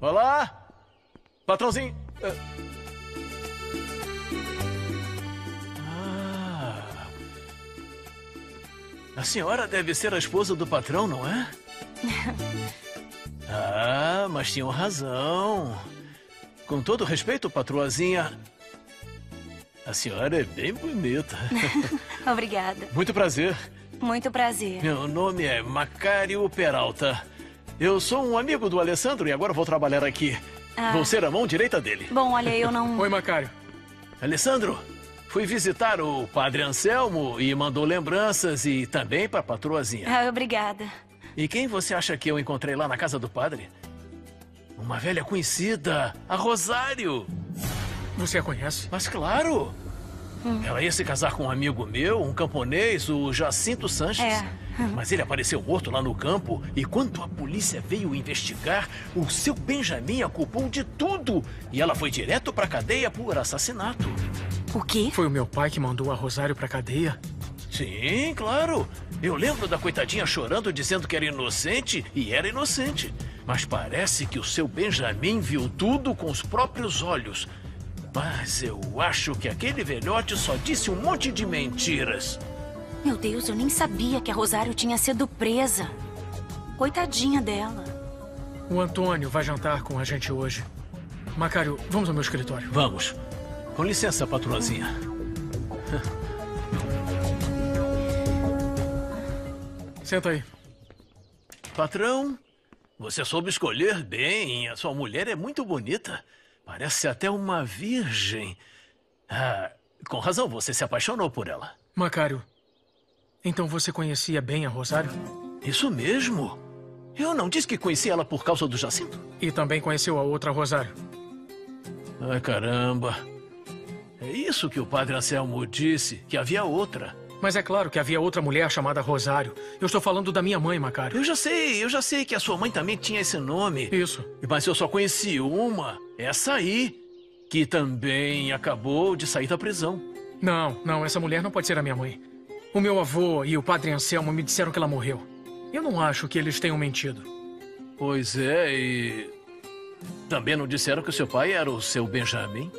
Olá! Patrãozinho. Ah. A senhora deve ser a esposa do patrão, não é? ah, mas tinham razão. Com todo respeito, patroazinha, a senhora é bem bonita. Obrigada. Muito prazer. Muito prazer. Meu nome é Macário Peralta. Eu sou um amigo do Alessandro e agora vou trabalhar aqui. Ah. Vou ser a mão direita dele. Bom, olha, eu não. Oi, Macário. Alessandro, fui visitar o padre Anselmo e mandou lembranças e também para a patroazinha. Ah, obrigada. E quem você acha que eu encontrei lá na casa do padre? Uma velha conhecida, a Rosário. Você a conhece? Mas claro. Ela ia se casar com um amigo meu, um camponês, o Jacinto Sanches. É. Mas ele apareceu morto lá no campo e quando a polícia veio investigar, o seu Benjamin a culpou de tudo. E ela foi direto pra cadeia por assassinato. O quê? Foi o meu pai que mandou a Rosário pra cadeia? Sim, claro. Eu lembro da coitadinha chorando dizendo que era inocente e era inocente. Mas parece que o seu Benjamin viu tudo com os próprios olhos. Mas eu acho que aquele velhote só disse um monte de mentiras. Meu Deus, eu nem sabia que a Rosário tinha sido presa. Coitadinha dela. O Antônio vai jantar com a gente hoje. Macário, vamos ao meu escritório. Vamos. Com licença, patroazinha. Senta aí. Patrão, você soube escolher bem. A sua mulher é muito bonita. Parece até uma virgem. Ah, com razão, você se apaixonou por ela. Macário, então você conhecia bem a Rosário? Isso mesmo. Eu não disse que conhecia ela por causa do Jacinto? E também conheceu a outra Rosário? Ai, caramba. É isso que o padre Anselmo disse, que havia outra. Mas é claro que havia outra mulher chamada Rosário. Eu estou falando da minha mãe, Macário. Eu já sei, eu já sei que a sua mãe também tinha esse nome. Isso. Mas eu só conheci uma, essa aí, que também acabou de sair da prisão. Não, não, essa mulher não pode ser a minha mãe. O meu avô e o padre Anselmo me disseram que ela morreu. Eu não acho que eles tenham mentido. Pois é, e. Também não disseram que o seu pai era o seu Benjamin?